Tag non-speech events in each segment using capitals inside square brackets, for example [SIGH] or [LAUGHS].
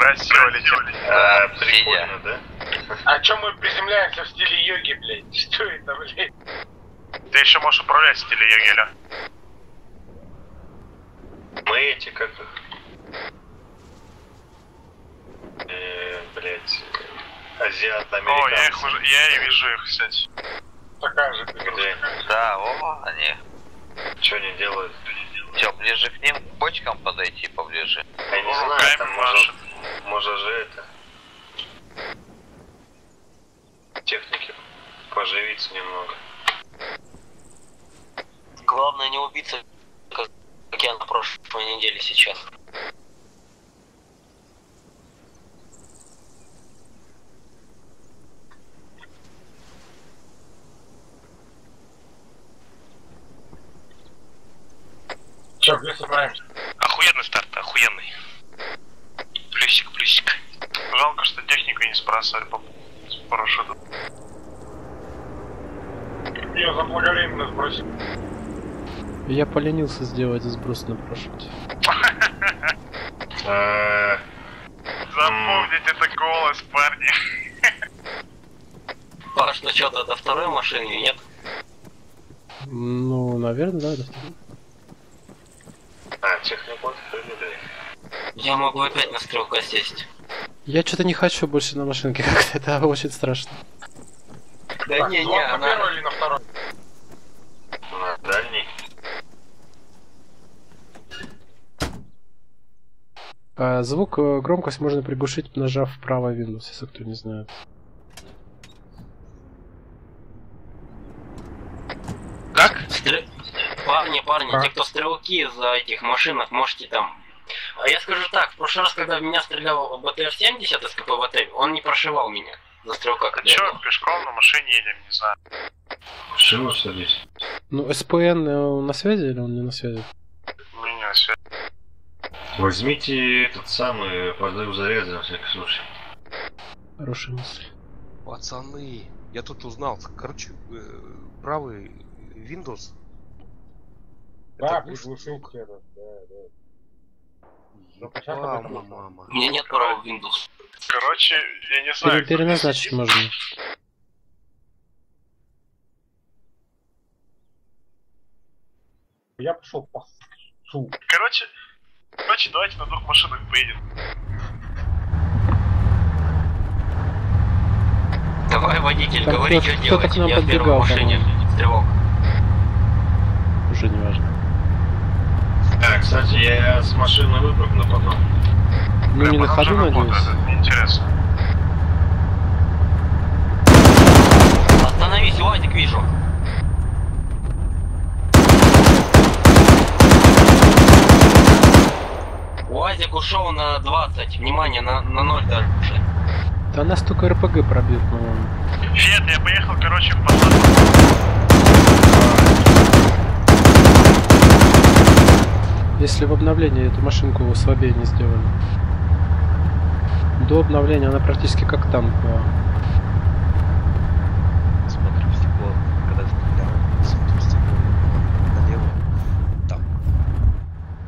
Красиво летим. А, прикольно, да? А чё мы приземляемся в стиле йоги, блядь? [LAUGHS] Что это, блядь? Ты еще можешь управлять в стиле Йогеля. Мы эти как их? Э, блять, азиат О, я их уже, я и вижу их, кстати. Такая же Где? Да, о, они. Что они делают? Все, ближе к ним, к бочкам подойти поближе. Я не О, знаю, там может, может же это... Техники поживиться немного. Главное не убиться, как, как я на прошлой неделе сейчас. Чё, где собираемся? Я поленился сделать сброс на. А, [LAUGHS] Запомните это голос, парни. Паш, ну что, до, до второй машины нет? Ну, наверное, да. да. а технику открыли, да. Я могу опять на стрелка сесть. Я что-то не хочу больше на машинке, [LAUGHS] как-то это очень страшно. Да не, не, звук на она... первой или на второй? На дальний. А звук, э, громкость можно приглушить, нажав вправо Windows, если кто не знает. Как? Стр- Парни, парни, А? те, кто стрелки за этих машинах, можете там... А я скажу так, в прошлый раз, когда в меня стрелял БТР-70 из КПВТ, он не прошивал меня за стрелка, когда был. пешком на машине едем, не знаю. Чего садись? Ну, СПН э, на связи или он не на связи? У меня все. Возьмите этот самый подаю заряд на всякий случай. Хорошая мысль. Пацаны, я тут узнал. Короче, э, правый Windows. Да, звук. это, да, да. Ну, Мама, мама. У меня нет права в Windows. Короче, я не Пере- знаю. кто переназначить можно. Я пошел по су. Короче, короче, давайте на двух машинах поедем. Давай, водитель, Так, говори, что кто-то делать. Я в первой подбегал, машине. Стрелок. Уже не важно. А, кстати, я с машины выпрыгну потом. Ну, не на Потом ходу, же работает, надеюсь. это неинтересно. Остановись, УАЗик вижу. УАЗик ушел на 20. Внимание, на, на 0 дальше. Да нас только РПГ пробьют, по-моему. Фет, я поехал, короче, в посадку. Если в обновлении эту машинку слабее не сделали. До обновления она практически как танк была. Смотрю в стекло, когда стрелял, смотрю в стекло налево. Там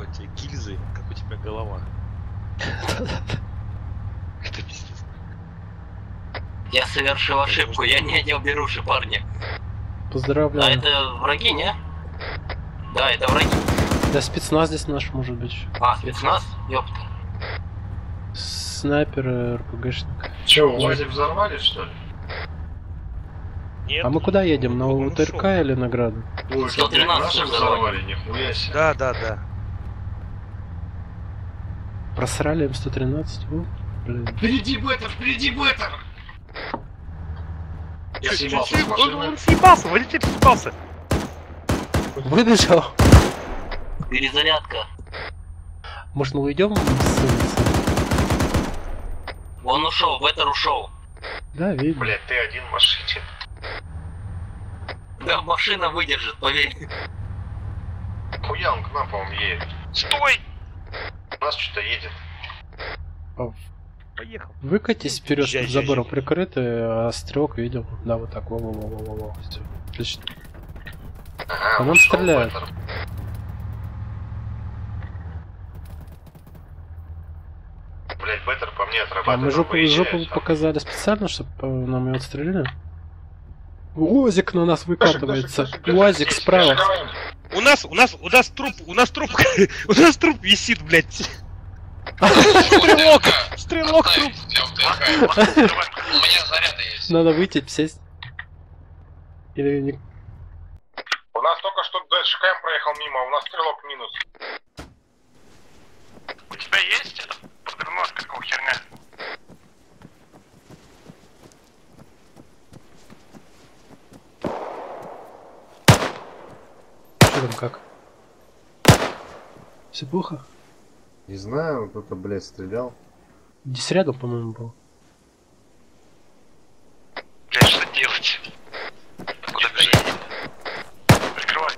эти гильзы, как у тебя голова. Это пиздец. Я совершил ошибку, я не одел беруши, парни. А Поздравляю. это враги, не? Да, это враги. Да спецназ здесь наш может быть. А, спецназ? Ёпта. Снайпер, РПГшник. Че, УАЗик взорвали, что ли? Нет. А мы куда едем? На он УТРК или на Граду? Ой, это 113 наши взорвали. нихуя себе. Да, да, да. Просрали М113? О, блин. Впереди бетер, впереди бетер! Я съебался с Он, съебался, водитель съебался. Выбежал. Перезарядка. Может мы уйдем с улицы? Он ушел, Беттер ушел. Да, видно. Блять, ты один в машине. Да, машина выдержит, поверь. Хуя он к нам, по-моему, едет. Стой! У нас что-то едет поехал. Выкатись вперед, жай, жай, забором жай. а стрелок видел. Да, вот так, во во во во во Все, отлично. По нам стреляют. Блять, Беттер по мне отрабатывает. А мы жопу, жопу а? показали специально, чтобы нам ее отстрелили? Уазик на нас выкатывается. Даже, Уазик справа. У нас, у нас, у нас труп, у нас труп, [LAUGHS] у нас труп висит, блядь. Стрелок! Стрелок! У меня заряды есть. Надо выйти, сесть. Или не... У нас только что дальше КМ проехал мимо, а у нас стрелок минус. У тебя есть это? Подгрузка, какого херня? Что там как? Все плохо? Не знаю, кто-то, блядь, стрелял. Здесь рядом, по-моему, был. Блядь, что делать? Куда бежать? Прикрывай.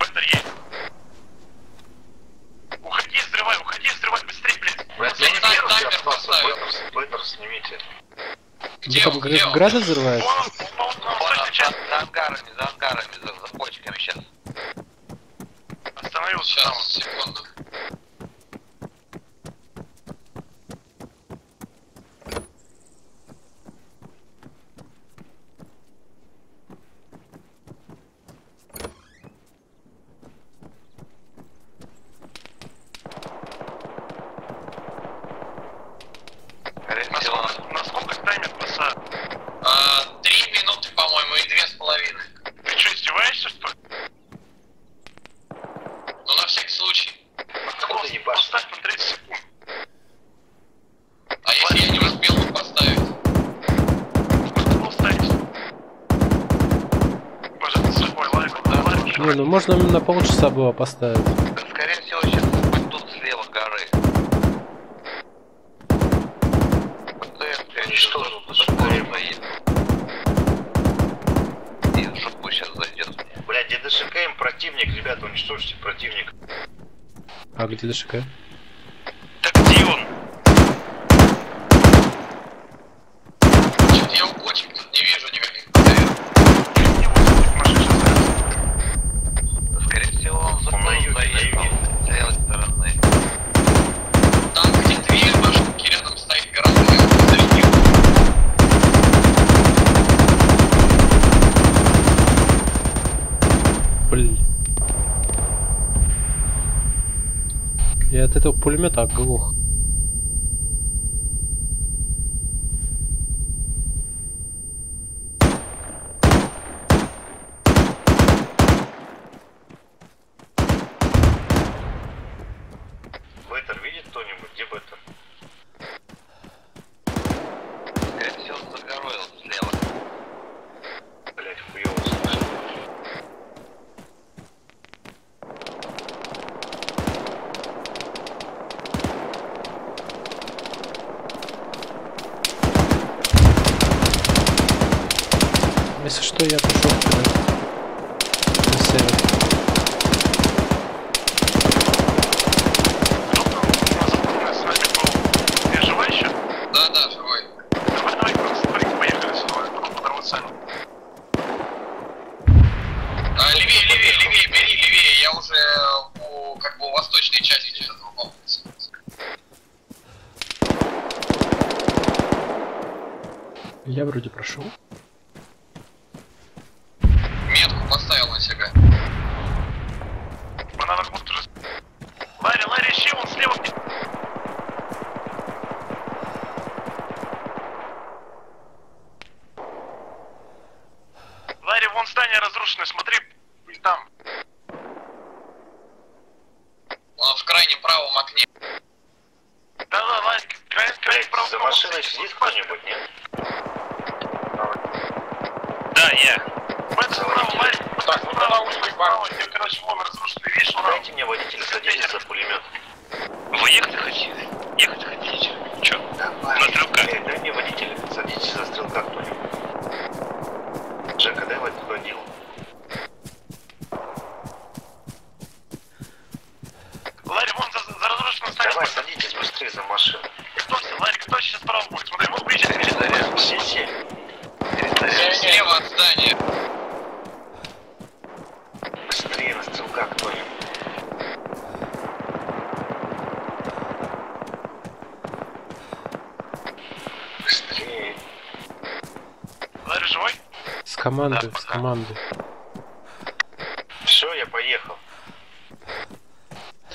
Бендер. Уходи, взрывай, уходи, взрывай, быстрее, блядь. Блядь, я не знаю, таймер поставил. Снимите. Где, где, где? Града взрывается? Ну можно на полчаса было поставить. Скорее всего, сейчас будет тут слева горы. Уничтожил, что едет. И в жопу сейчас зайдет. Блядь, ДДШК им противник, ребята, уничтожьте противник. А где ДДШК? этого пулемета оглох. Я вроде прошел. Стрелка. Да, не водитель, садитесь за стрелка кто-нибудь.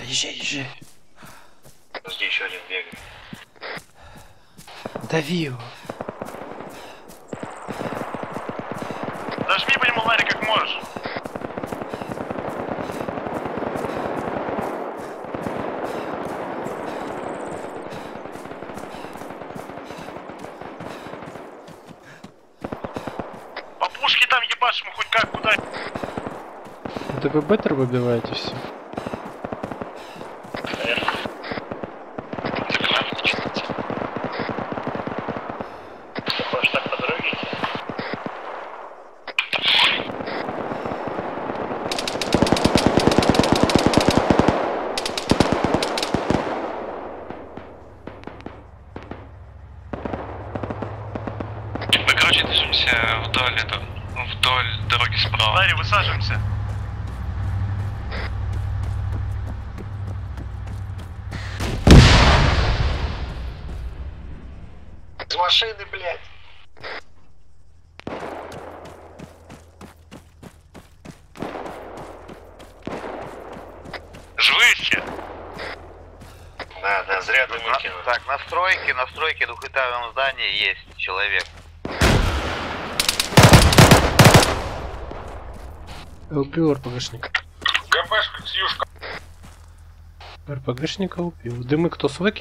Езжай, езжай. Подожди, еще один бегает. Дави его. Нажми по нему, Ларри, как можешь. По пушке там ебашь ему хоть как, куда. Это вы беттер выбиваете все? Хочешь так по дороге идти? Мы, короче, движемся вдоль, это, вдоль дороги справа. Ларри, высаживаемся. Из машины, блядь. Живые все? Да, да, зря ты выкинул. Так, на стройке, на стройке в двухэтажном здании есть человек. Убил РПГшника. ГПшка, Ксюшка. РПГшника убил. Дымы кто свой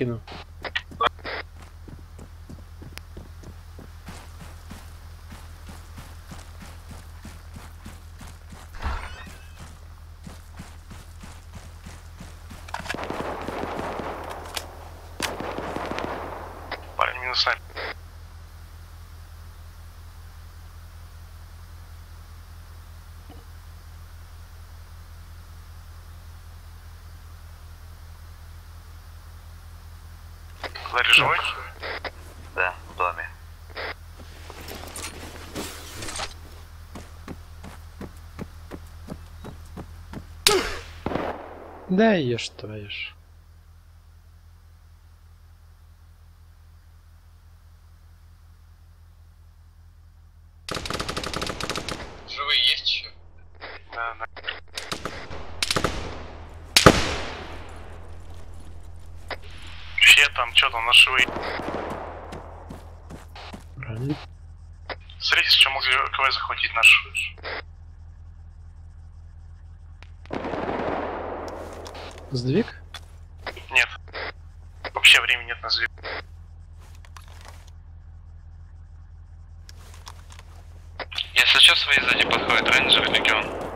Ларри живой? Да, в доме. Да ешь твою ж. Живые есть еще? Да, да. Все там, что там, на швы. Правильно. Смотрите, с чем могли КВ захватить наш. Сдвиг? Нет. Вообще времени нет на звук. Если что, свои сзади подходят рейнджер и легион.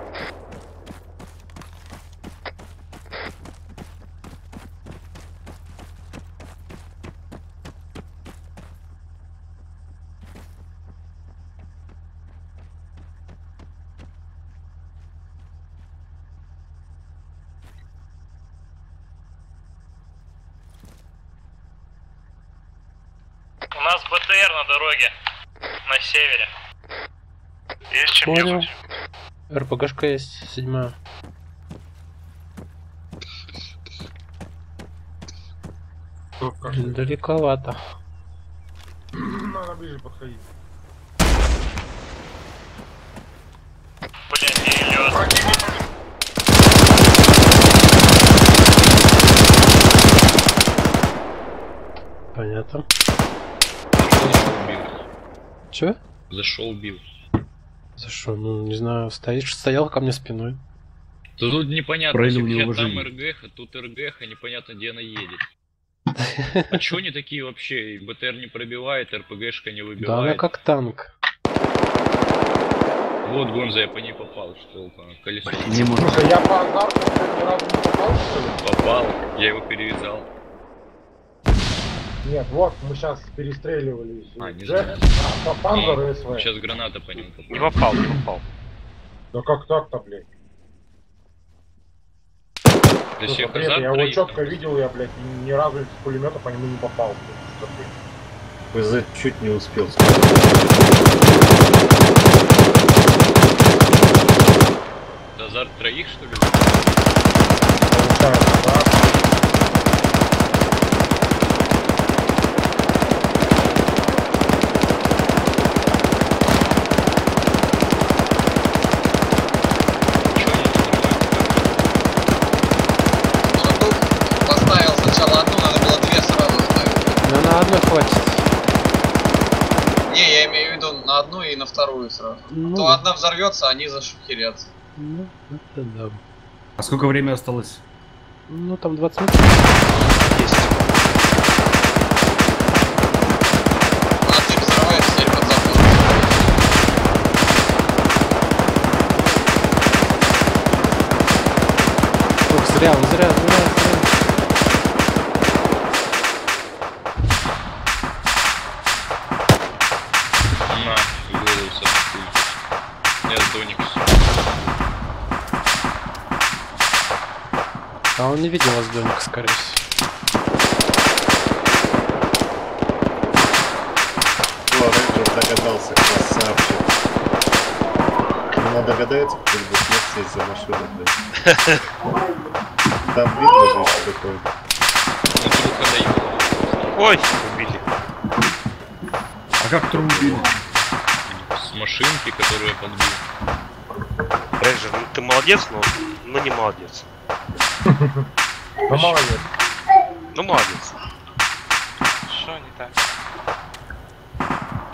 У нас БТР на дороге. На севере. Есть чем Понял. ехать. РПГшка есть, седьмая. Далековато. Надо ближе подходить. Блять, не лед. Понятно. Убил. Че? Зашел, убил. За что? Ну, не знаю, стоишь, стоял ко мне спиной. Да тут непонятно, Проявил кричат, там. РГХ, тут РГХ, непонятно, где она едет. [LAUGHS] А чё они такие вообще? БТР не пробивает, РПГшка не Да она выбивает. как танк. Вот Гонза, я по ней попал, что по колесу. Слушай, я по азарту ни разу не попал, что ли? Попал, я его перевязал. Нет, вот, мы сейчас перестреливались. А, не Джек, знаю. а, по Панзеру СВ. Сейчас граната по нему попала. Не попал, не попал. Да как так-то, блядь? Да Слушай, всех бред, я его четко видел, я, блядь, ни разу с пулемета по нему не попал. блядь. Что? ПЗ чуть не успел. Да азарт троих, что ли? Получается, да? Взорвется, они зашухерятся. ну, это да. А сколько времени осталось? Ну, там 20 минут. А ты взрываешься теперь под забор. Ох, зря, он зря, зря, зря. На, в голову сам Я с Доникс. А он не видел вас, Доник, скорее всего. О, Рейнджер догадался, красавчик. Она догадается, кто-нибудь нет сесть за машину, блядь. Там видно же. Ну, труха дает. Ой, убили. А как трубу убили? С машинки, которую я подбил. Рейнджер, ну ты молодец, но, но не молодец. Ну молодец. Ну молодец. Что не так?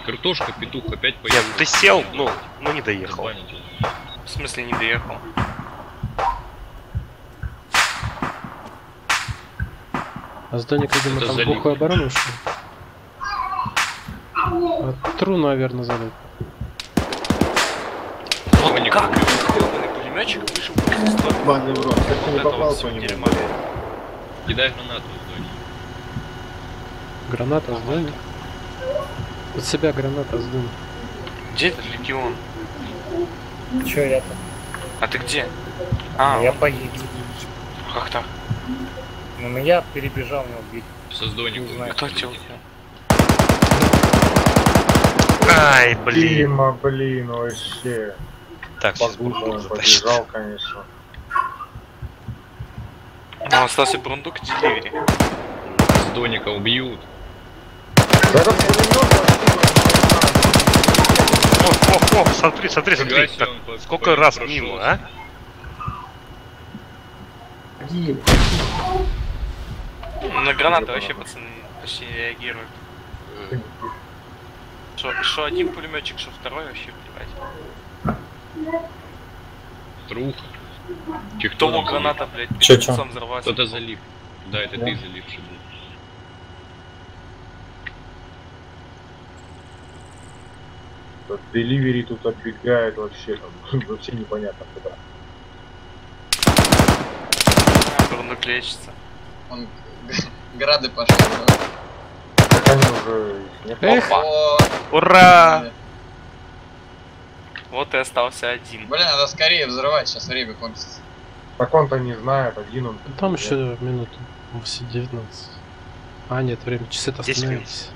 Картошка, петух опять поехал. ну ты сел, ну, ну не доехал. В смысле не доехал? А с Доник, видимо, там залив. глухую оборону ушел. А тру, наверное, залит. Вот как? Пулеметчик вышел. Банный в рот, как ты Вот не попал по нему. Кидай гранату в Доник. Граната с Доник. Под себя граната с Доник. Где этот легион? Чё я там? А ты где? А, я погиб. как так? Ну, меня перебежал, меня убили. Со с Доником. Не знаю. Кто тебя убил? Ай, блин. Дима, блин, вообще. Так, затащить. побежал, конечно. Ну, остался бурундук и деливери. С Доника убьют. Да пулемет О, о, о, смотри, смотри, смотри. По- сколько по- раз прошел. мимо, а? На гранаты вообще, пацаны, почти не реагируют. Что, что один пулеметчик, что второй вообще, блядь. Кто кто мог там граната, блядь, Чё, перед чё? лицом взорваться? Кто-то залив. Да, это ты заливший был. Деливери тут отбегает вообще, там, [LAUGHS] вообще непонятно куда. Бурундук лечится. Он грады пошел. да? Так они уже их нет. Эх, О, Ура! Вот и остался один. Блин, надо скорее взрывать, сейчас время кончится. Так он-то не знает, один он. там еще минут 8-19. А, нет, время, часы-то 10 остановились.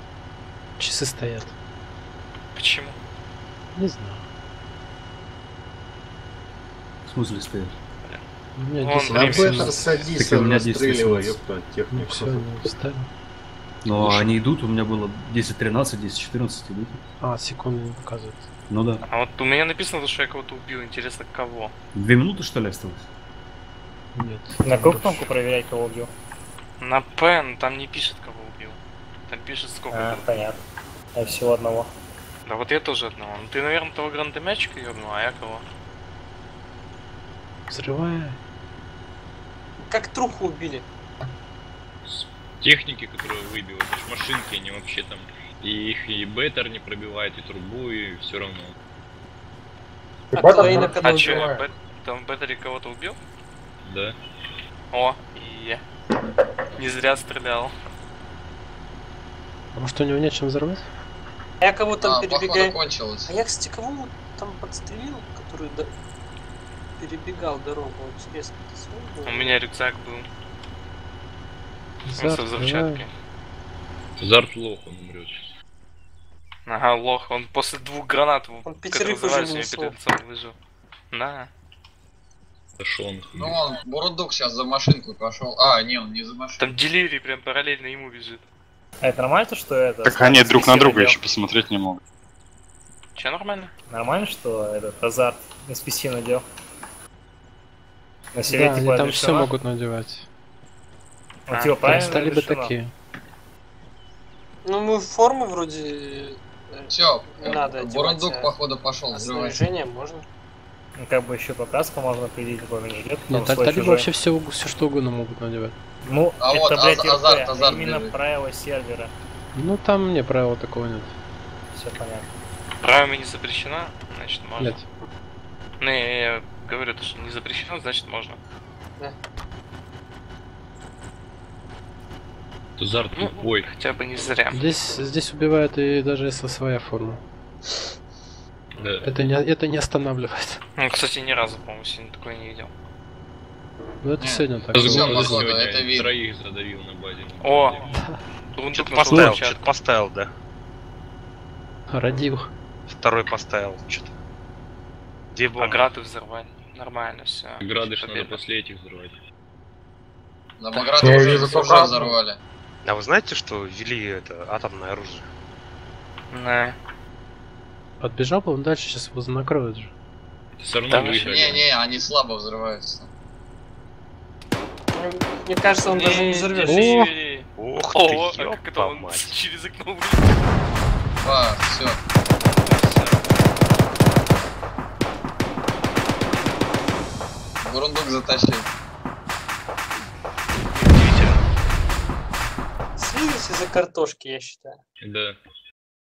Часы стоят. Почему? Не знаю. В смысле стоит? У меня Вон 10 время. На минут. Бэттер садись, Так у меня 10 расстреливай, 18. ёпта, Ну технику. все, не встали. Но они идут, у меня было 10-13, 10-14 идут. А, секунды не показывает. Ну да. А вот у меня написано, что я кого-то убил. Интересно, кого? Две минуты что ли осталось? Нет. На какую кнопку проверять, кого убил? На Пен там не пишет, кого убил. Там пишет, сколько А, там. понятно. Я всего одного. Да вот я тоже одного. Ну ты, наверное, того гранатометчика ёбнул, а я кого? Взрывай. Как труху убили? Техники, которые выбил, это ж машинки, они вообще там и их и беттер не пробивает, и трубу, и все равно. А Баттер Клейна на- когда А чё, убивают? Бет- там в Беттери кого-то убил? Да. О, и. Не зря стрелял. А может у него нечем взорвать? А я кого там А, перебегаю? кончилось. А я, кстати, кого там подстрелил, который до- перебегал дорогу? Интересно, ты свой был? У меня рюкзак был. Зар, Со взрывчаткой. Зарт лох, он умрет. Ага, лох. Он после двух гранат, Он пятерых уже лицом выжил. Да. Пошел он. Ну он, Бурундук сейчас за машинку пошел. А, не, он не за машинку. Там деливери прям параллельно ему бежит. А это нормально, что это... Так они друг на друга еще посмотреть не могут. Че, нормально? Нормально, что этот азарт SPC надел? На Да, себе они типа там все могут надевать. Ну, типа, Там правильно стали бы такие. Ну, мы форму вроде Все, Не надо Бурундук, а, походу, пошел взрывать. Снаряжение можно. Ну, как бы еще покраску можно определить, бронежилет. Нет, там так чужой. вообще все, все что угодно могут надевать. Ну, А это, вот блядь, Аз- РП, Азарт, Азарт именно бежит. правила сервера. Ну там не правила такого нет. Все понятно. Правами не запрещено, значит можно. Нет. Ну, я, говорю, то, что не запрещено, значит можно. Азарт Ну, тупой. Хотя бы не зря. Здесь, здесь убивают и даже если своя форма. Да. Это не, это не останавливает. Ну, кстати, ни разу, по-моему, сегодня такое не видел. Ну это Не, сегодня так. За походу, это видно. троих задавил на базе. О! Бурундук Что-то нашел поставил, что-то поставил, да. Родил. Второй поставил, что-то. Где бомба? Ограды взорвали. Нормально все. Грады ж надо после этих взрывать. На Баграт Я уже, взорвали. А вы знаете, что ввели это атомное оружие? Да. Подбежал бы он дальше, сейчас его накроют же. Все равно Да, выиграли. Не-не, они слабо взрываются. Ну, Мне кажется, он даже не взорвется. Ох О, ты, а как это он мать. через окно вылез? Ба, все. Бурундук затащил. Слились из-за картошки, я считаю. Да.